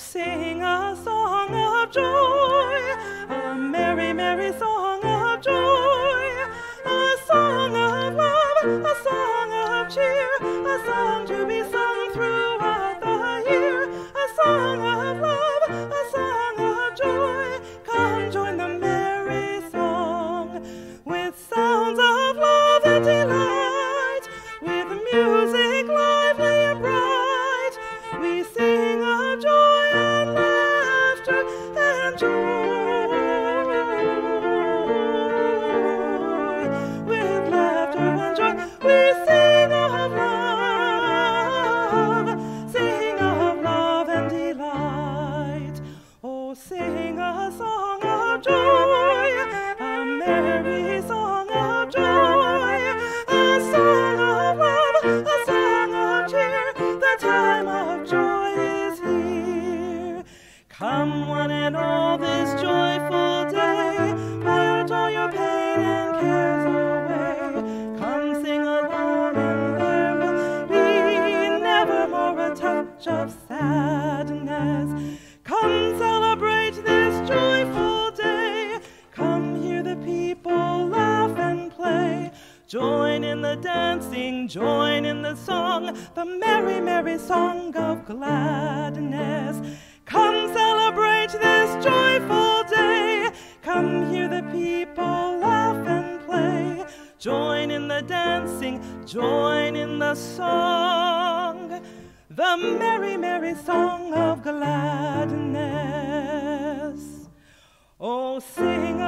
sing a song of joy, a merry, merry song of joy, a song of love, a song of cheer, a song to be sung. Come one and all this joyful day, put all your pain and cares away. Come sing along and there will be never more a touch of sadness. Come celebrate this joyful day. Come hear the people laugh and play. Join in the dancing, join in the song, the merry, merry song of gladness. Join in the dancing, join in the song, the merry, merry song of gladness. Oh, sing